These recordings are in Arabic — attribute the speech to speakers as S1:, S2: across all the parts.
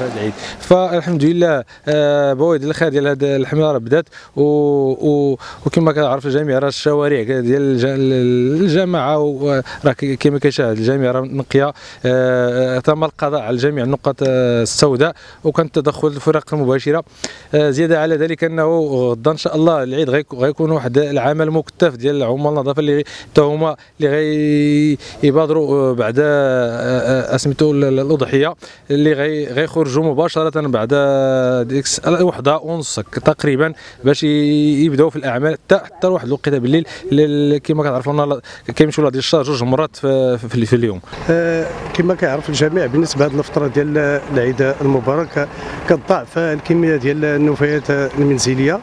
S1: هذا العيد. فالحمد لله آه، بوادر الخير ديال هذه الحملة راه بدات. و... وكما كنعرف الجميع راه الشوارع ديال الج... الجماعة و- راه كما كيشاهد الجميع راه نقية. آه، تم القضاء على جميع النقط آه، السوداء. وكان تدخل الفرق المباشرة. زيادة على ذلك أنه غدا إن شاء الله العيد غيك- غيكون واحد العمل مكثف ديال عمال النظافة اللي حتى هما اللي غيبادروا بعد سميتو ال- ال- الأضحية اللي غي- غيخرجوا مباشرة بعد ديك الس- الوحدة ونص تقريبا باش يبداو في الأعمال حتى حتى واحد الوقيته بالليل اللي كما كتعرفوا كيمشيو لهذه الشهر جوج مرات في, في, في اليوم.
S2: آه، كما كيعرف الجميع بالنسبة لهذه الفترة ديال العيد المبارك كتضاعف الكمية ديال النفايات المنزلية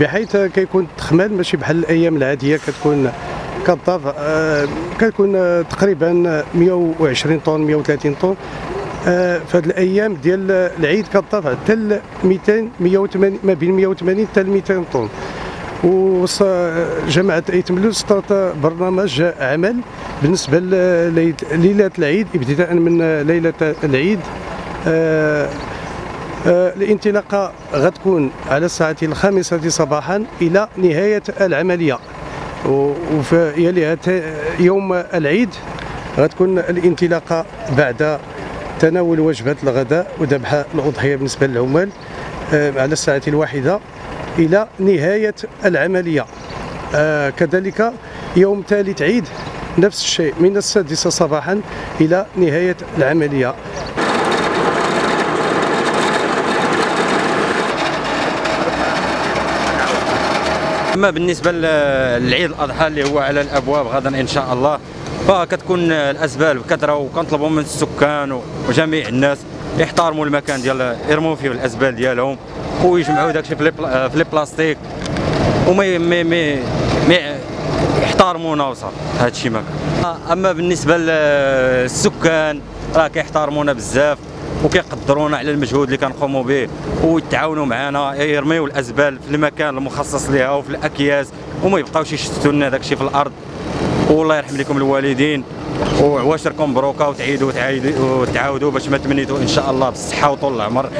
S2: بحيث كيكون التخمال ماشي بحال الأيام العادية كتكون كتضاف آه، كتكون تقريبا 120 طن 130 طن. في هذه الأيام ديال العيد كتضاف حتى ل 200 180 ما بين 180 حتى ل 200 طن وجماعة أيتم لوز صدرت برنامج عمل بالنسبة لليلة العيد ابتداء من ليلة العيد. آه، آه، الانطلاقة غتكون على الساعة الخامسة صباحا إلى نهاية العملية. و- وفي يوم العيد غتكون الانطلاقة بعد تناول وجبة الغداء وذبح الأضحية بالنسبة للعمال آه، على الساعة الواحدة إلى نهاية العملية. آه، كذلك يوم ثالث عيد نفس الشيء من السادسة صباحا إلى نهاية العملية.
S3: أما بالنسبة للعيد الأضحى اللي هو على الأبواب غدا إن شاء الله. فكتكون الأسباب بكثره وكنطلبوا من السكان وجميع الناس يحترموا المكان ديال يرموا فيه الازبال ديالهم ويجمعوا داكشي في لي بلاستيك وما ما ما يحترمونا وصافي هادشي ما كان. أما بالنسبة للسكان راه كيحترمونا بزاف وكيقدرونا على المجهود اللي كنقوموا به ويتعاونوا معنا يرميو الازبال في المكان المخصص لها وفي الأكياس وما يبقاوش يشتتوا لنا داكشي في الأرض. والله يرحم لكم الوالدين. وعواشركم مبروكه وتعيدوا وتعاودوا باش ما تمنيتوا إن شاء الله بالصحة وطول العمر.